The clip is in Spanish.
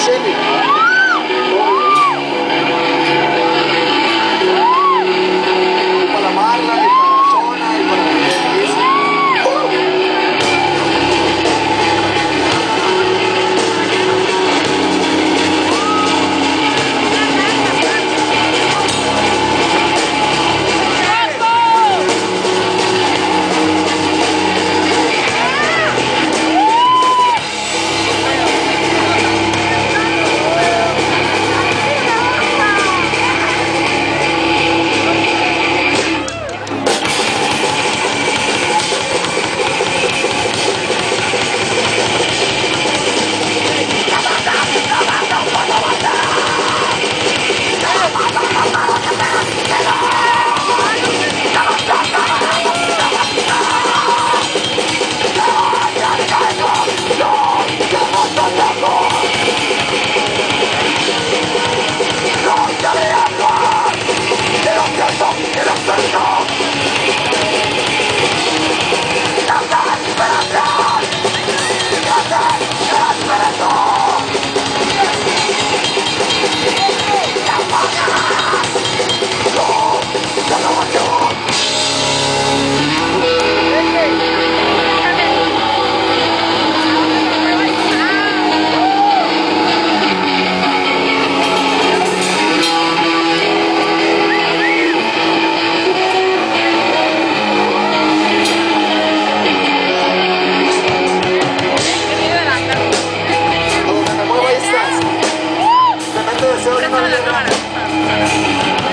решений. Thank you. Deseo de una vida.